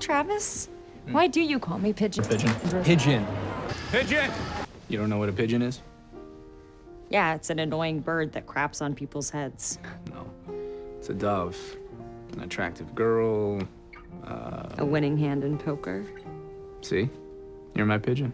Travis. Hmm. Why do you call me Pigeon? Pigeon. Pigeon. Pigeon! You don't know what a pigeon is? Yeah, it's an annoying bird that craps on people's heads. No. It's a dove. An attractive girl. Uh, a winning hand in poker. See? You're my pigeon.